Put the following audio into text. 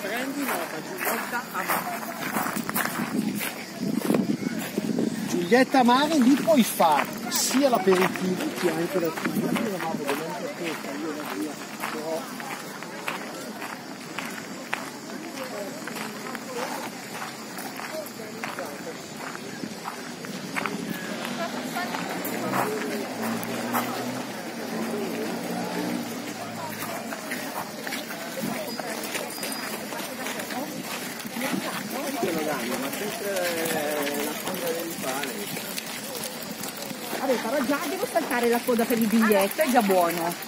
Prendi nota Giulietta Amare. Giulietta Amare lì puoi fare sia l'aperitivo che anche la tua. Ma sempre la sponda del pane. Vabbè, però già devo saltare la coda per il biglietto, è già buono.